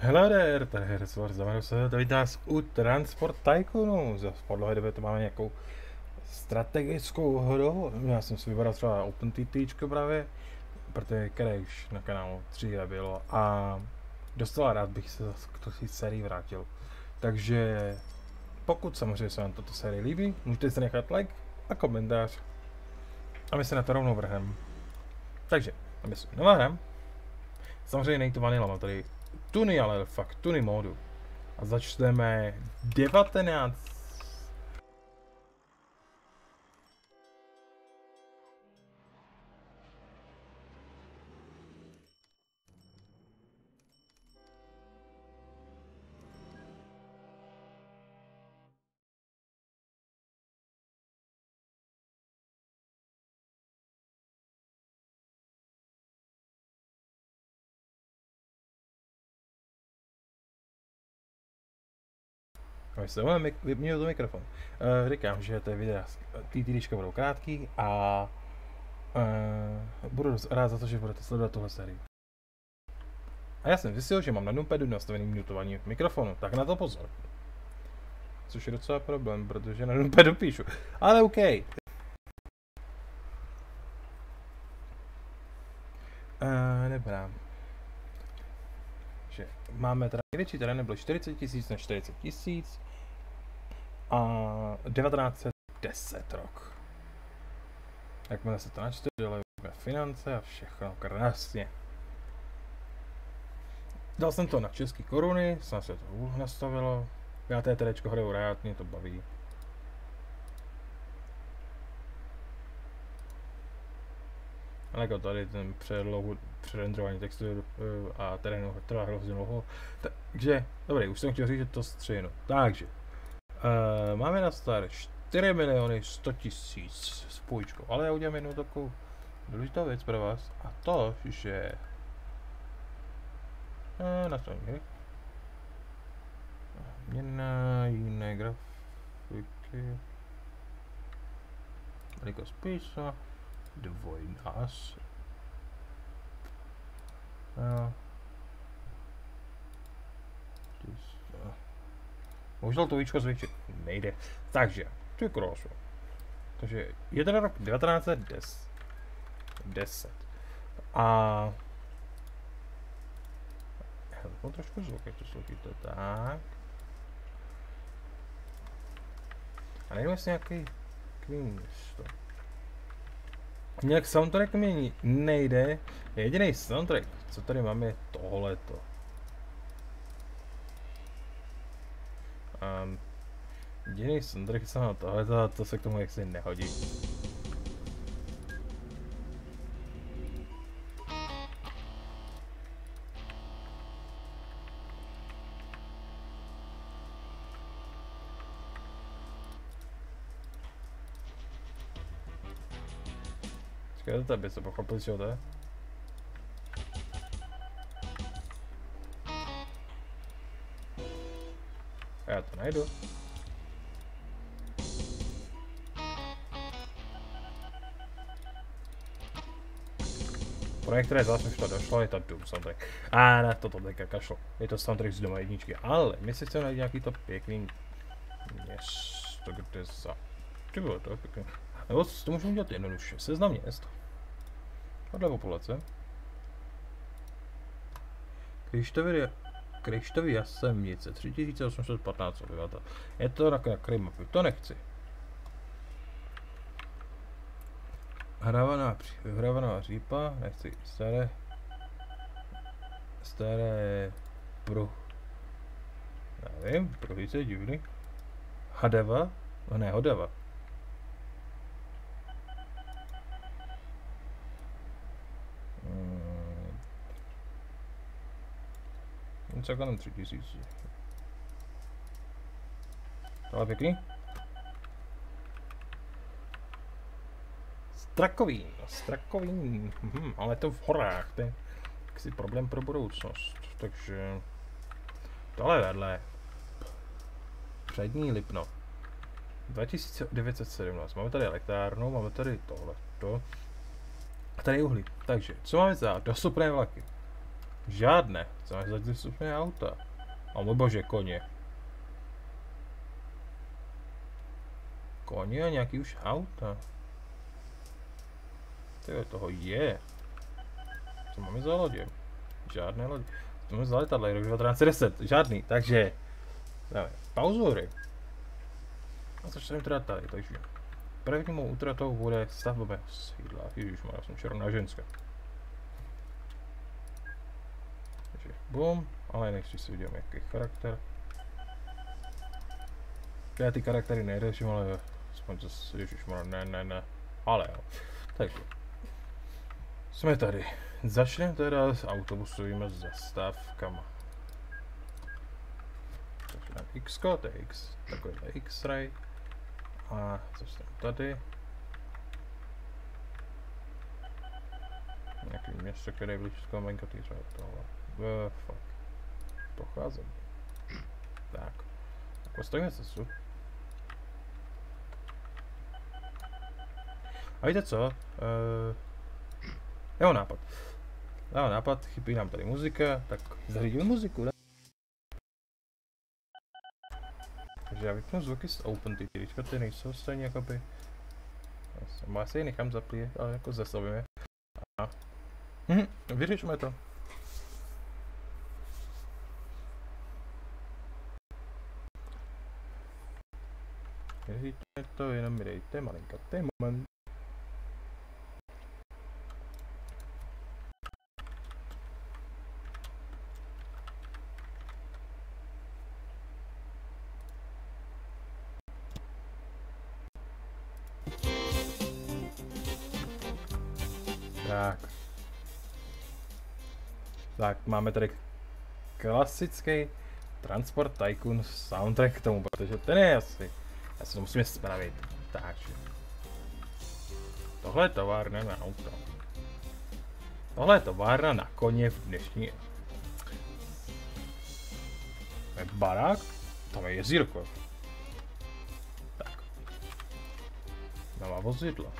Hello there, tady je Resort, znamená se, to vítá nás u Transport Tycoonu. Za podlohy doby to máme nějakou strategickou hru. Já jsem si vybral třeba OpenTT právě, protože už na kanálu 3 bylo a docela rád bych se k té sérii vrátil. Takže pokud samozřejmě se vám toto série líbí, můžete si nechat like a komentář a my se na to rovnou vrhneme. Takže, a myslím, nová hra. Samozřejmě není to vanilla, mám tady tuny, ale fakt tuny módu. A začneme 19 Se vyměnil to mikrofon. Uh, říkám, že ty videa, ty týdíčka budou krátký a uh, budu rád za to, že budete sledovat tuhle sérii. A já jsem zjistil, že mám na numpadu nastavený mutování mikrofonu, tak na to pozor. Což je docela problém, protože na numpadu píšu. Ale OK. Uh, dobrá. Že máme teda největší terén byl 40 tisíc na 40 tisíc a 1910 rok. Jakmile se to načte, dolejeme finance a všechno krásně. Dal jsem to na české koruny, snad se to nastavilo. Já té terečko hraju rád, mě to baví. Ale jako tady ten předlouhu, přerendrování textu eh, a terénu trvá hrozně dlouho. Takže, dobrý, už jsem chtěl říct, že to střihnu. Takže, Uh, máme na start 4 miliony 100 tisíc s půjčkou, ale já udělám jednu takovou důležitou věc pro vás a to, že uh, na straně hry měna jiné grafiky. Velikost písa dvojnásob uh, Možná to víčko zvětšit nejde. Takže, ty krásu. Takže je ten rok 1910. 10. A... Hele, trošku zvuk, jak to složíte. Tak. A nevím, jestli nějaký město. Nějak soundtrack mi nejde. Jediný soundtrack, co tady mám, je tohleto. Jediný soundtrack jsem na tohle, to, to se k tomu jaksi nehodí. Počkej, to se pochopil, co to je? Já to najdu. Pro některé z vás už to došlo, je to Doom soundtrack. A ne, toto teďka kašlo. Je to soundtrack z doma jedničky, ale my si chceme najít nějaký to pěkný město, kde za... Ty bylo to pěkný. Nebo to můžeme dělat jednoduše. Seznam měst. Podle populace. Když to vyjde Krištový jasemnice, 3815 obyvatel. Je to na Krymapu, to nechci. Hravaná, hravaná řípa, nechci staré, staré pro, já vím, prohlíce divný. Hadava, ne, Hodava. Něco jako 3000. Tohle pěkný. Strakovín, Strakovín, hm, ale to v horách, to je jaksi problém pro budoucnost, takže tohle vedle. Přední Lipno. 2917, máme tady elektrárnu, máme tady tohle, to. A tady uhlí. Takže, co máme za dostupné vlaky? Žádné. Chceme zajít vstupné auta. A můj bože, koně. Koně a nějaký už auta. Tyjo, toho je. Co máme za lodě? Žádné lodě. Co máme za letadle, rok 1910. Žádný, takže... Dáme pauzu hry. A začneme teda tady, takže... První mou útratou bude stavba mého sídla. Ježišmarja, jsem černá ženská. Takže bum, ale nechci si udělat jaký charakter. Já ty charaktery neřeším, ale aspoň zase, ježišmarja, ne, ne, ne. Ale jo. Takže. Jsme tady. Začneme teda s autobusovými zastávkama. Takže dám X, to je X, takovýhle X-ray. A začneme tady. Nějaký město, které je blízko Mankatý třeba tohle. Uh, fuck. Pocházím. Tak postavíme cestu. A víte co? Uh, jeho nápad. Jeho nápad, chybí nám tady muzika, tak zařídíme muziku, ne? Takže já vypnu zvuky z Open ty tyčka, ty nejsou stejně jakoby... Já si je nechám zaplít, ale jako zastavíme. A... Hm, vyřešíme to. Vyřešíme to, jenom mi dejte malinkatý moment. Tak. Tak, máme tady klasický Transport Tycoon soundtrack k tomu, protože ten je asi. Já si to musím spravit. Takže. Tohle je továrna na auto. Tohle je továrna na koně v dnešní barák, tam je jezírko. Nová vozidla.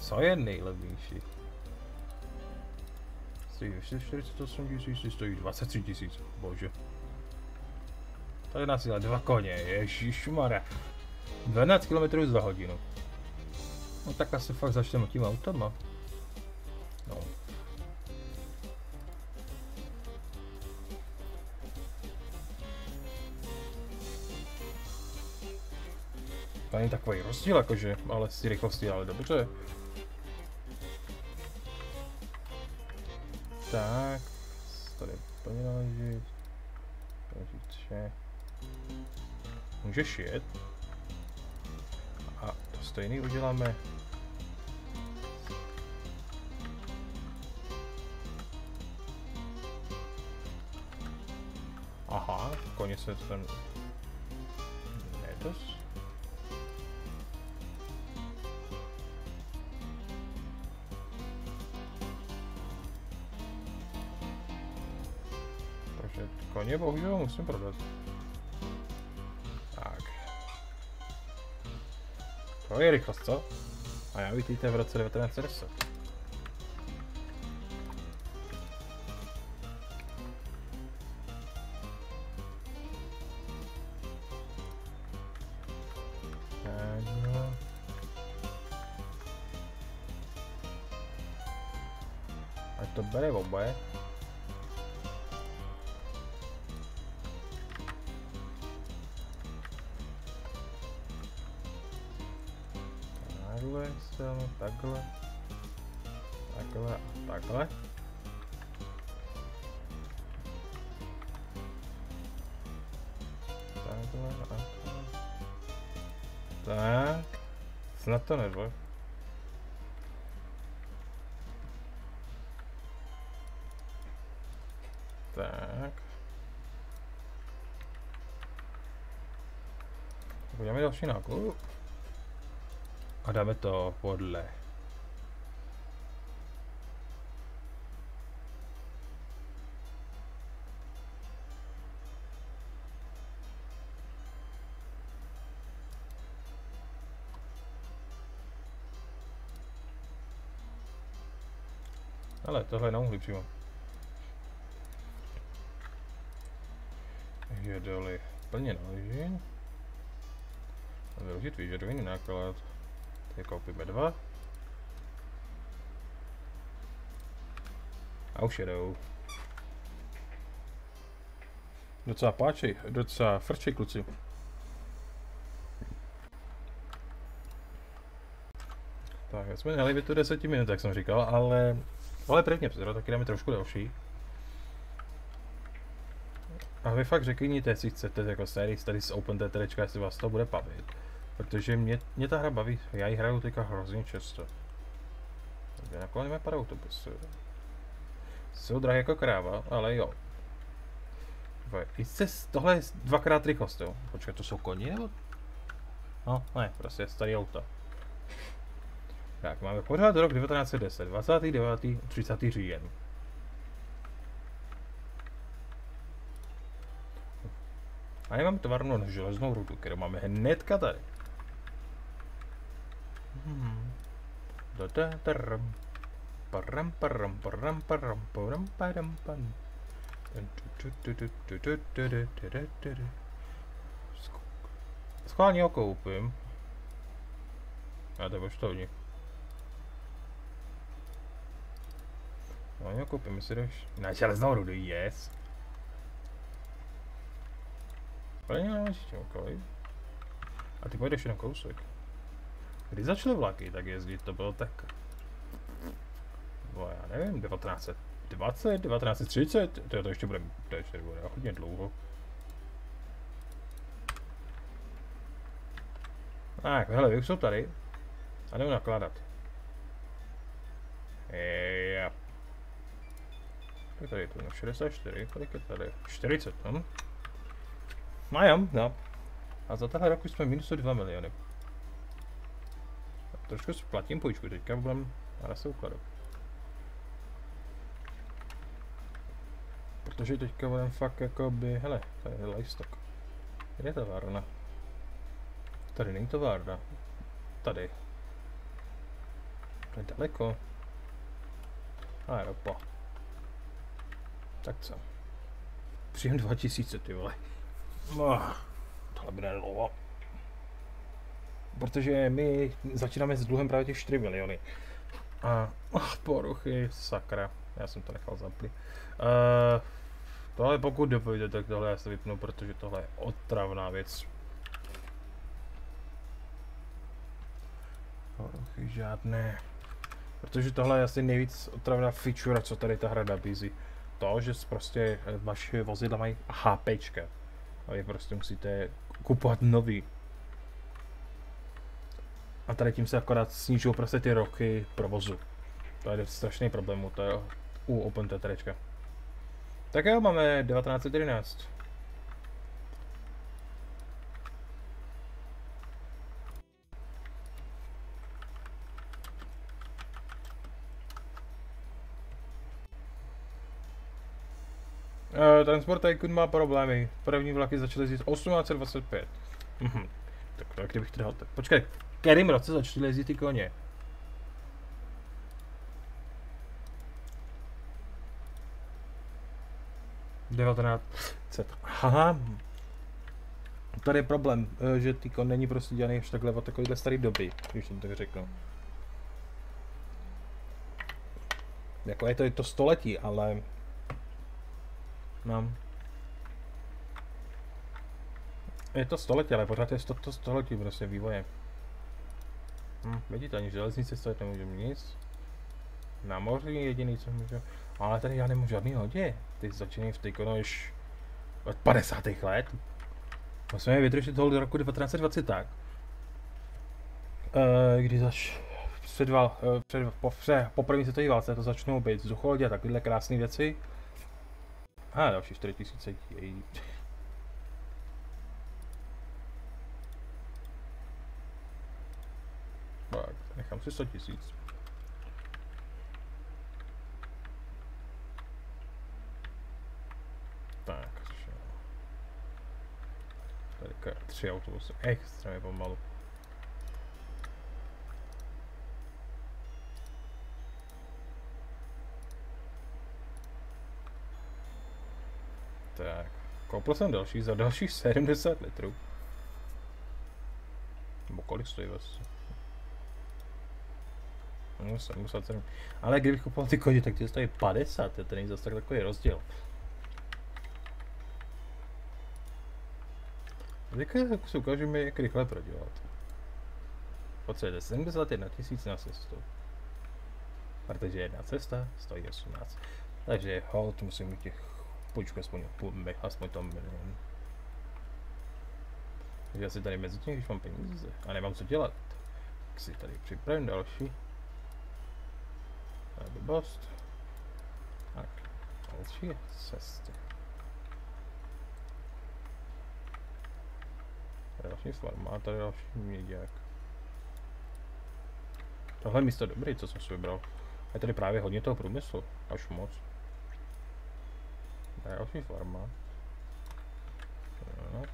Co je nejlevnější? Stojí 48 tisíc, stojí 23 tisíc, bože. To je nás dva koně, ježišmarja. 12 km za hodinu. No tak asi fakt začneme tím autem, není takový rozdíl, jakože, ale z rychlosti, ale dobře. Tak, tady plně. Naložit vše. Můžeš jet. A to stejný uděláme. Aha, koně se ten... koně bohužel musím prodat. Tak. To je rychlost, co? A já vidíte v roce 1910. stranu, takhle, takhle a takhle. Takhle a takhle. Tak, snad to nebo. Tak. Podíváme další nákup. A dáme to podle Ale tohle je na uhlí přímo. Jedeli plně na lyži. Využít výžadový náklad. Koupíme dva. A už jedou. Docela páčej, docela frčej kluci. Tak, jsme měli by tu 10 minut, jak jsem říkal, ale... Ale prvně taky dáme trošku další. A vy fakt řekněte, jestli chcete jako sérii tady z Open TTRčka, jestli vás to bude bavit. Protože mě, mě ta hra baví, já ji hraju teďka hrozně často. Takže nakonec máme pár autobusů. Jsou drahé jako kráva, ale jo. Jste, tohle je dvakrát rychlost, jo. Počkej, to jsou koně nebo? No, ne, prostě starý auto. Tak, máme pořád rok 1910, 29. 30. říjen. A já mám továrnu na železnou rudu, kterou máme hnedka tady. Schválně ho koupím. A to je poštovní. Schválně ho koupím, jestli jdeš. Na železnou rudu, yes. Plně na kolik. A ty pojedeš jenom kousek. Kdy začaly vlaky tak jezdit, to bylo tak... No já nevím, 1920, 1930, to, to ještě bude, to ještě bude hodně dlouho. Tak, hele, vy už jsou tady. A jdeme nakládat. Jo. Tak tady je to 64, kolik je tady? 40, hm? No jo, no. A za tenhle rok už jsme minus 2 miliony. Trošku splatím půjčku, teďka budem na se ukladu. Protože teďka budem fakt jako by, hele, tady je livestock. Kde je továrna? Tady není továrna. Tady. To je daleko. A ropa. Tak co? Příjem 2000, ty vole. Oh, tohle by nedlouho. Protože my začínáme s dluhem právě těch 4 miliony. A oh, poruchy, sakra. Já jsem to nechal zapli. Uh, tohle pokud dopojde, tak tohle já se vypnu, protože tohle je otravná věc. Poruchy žádné. Protože tohle je asi nejvíc otravná feature, co tady ta hra nabízí. To, že prostě vaše vozidla mají HPčka. A vy prostě musíte kupovat nový. A tady tím se akorát snižují prostě ty roky provozu. To je strašný problém to je u OpenTTRčka. Tak jo, máme 1911. Uh, Transport Tycoon má problémy. První vlaky začaly jezdit 1825. Mhm. Tak, tak kdybych to dal, počkej, kterým roce začaly jezdit ty koně? Devatenáct. Aha. Tady je problém, eh, že ty kon není prostě dělaný až takhle od takovýhle starý doby, když jsem tak řekl. Jako je to, je to století, ale No. Je to století, ale pořád je to, to století prostě vývoje. Hm, vidíte, ani železnice stojí nemůžeme nic. Na moři jediný, co můžu. Ale tady já nemůžu žádný hodě. Ty začínají v Tykono už od 50. let. Musíme vydržet do roku 1920 tak. Uh, kdy zač před, val, uh, před, po, před, po první světové válce to začnou být vzducholodě a takovéhle krásné věci. A další 4000 jej. asi 100 tisíc. Tak, Tady tři autobusy, extrémně pomalu. Tak, koupil jsem další za dalších 70 litrů. Nebo kolik stojí vlastně? No, 77. Ale kdybych kupoval ty kodi, tak ty stojí 50, to není zase tak takový rozdíl. Teďka si ukážeme, jak rychle prodělat. Potřebujete 71 tisíc na cestu. Protože jedna cesta stojí 18. Takže hold, musím mít těch půjčku aspoň, aspoň to milion. Takže asi tady mezi tím, když mám peníze a nemám co dělat, tak si tady připravím další. Je blbost. Tak, další cesty. Další farma, a tady další měďák. Tohle místo dobrý, co jsem si vybral. Je tady právě hodně toho průmyslu, až moc. Další farma. Tak.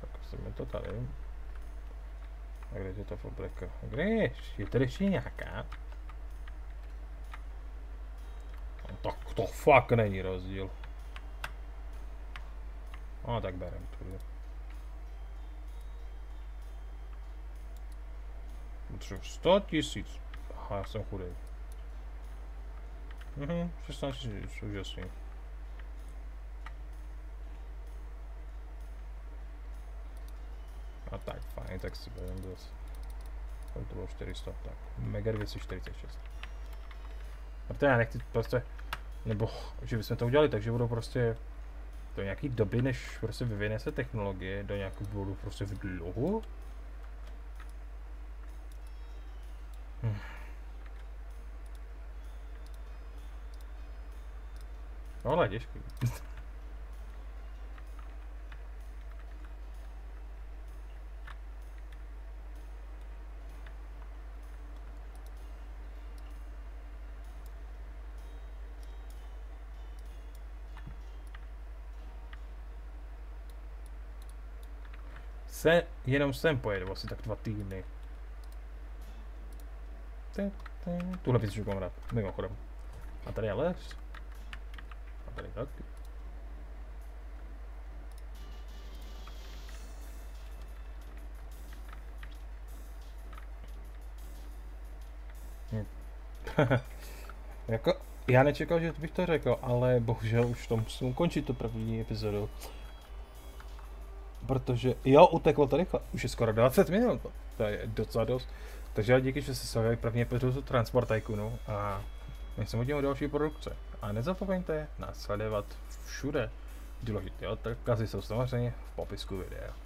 Tak se mi to tady. A kde je ta fabrika? Kde je? Je tady ještě nějaká? No, tak to fakt není rozdíl. No tak berem tu. Potřebuji 100 tisíc. Aha, já jsem chudej. Mhm, 16 tisíc, úžasný. A tak, si berem zase. Kolik to bylo 400, tak. Mega 246. Protože já nechci prostě, nebo že bychom to udělali, takže budou prostě do nějaký doby, než prostě vyvine se technologie, do nějakou budou prostě v dlouhu. Hm. No, ale těžký. Se, jenom sem pojedu asi tak dva týdny. Tuhle písničku mám rád, mimochodem. A tady je les. A tady taky. Hm. jako, já nečekal, že bych to řekl, ale bohužel už to musím ukončit tu první epizodu. Protože, jo, uteklo to rychle, už je skoro 20 minut, to je docela dost. Takže díky, že jste sledovali první epizodu Transport Tycoonu a my se hodíme další produkce. A nezapomeňte nás sledovat všude. Důležité odkazy jsou samozřejmě v popisku videa.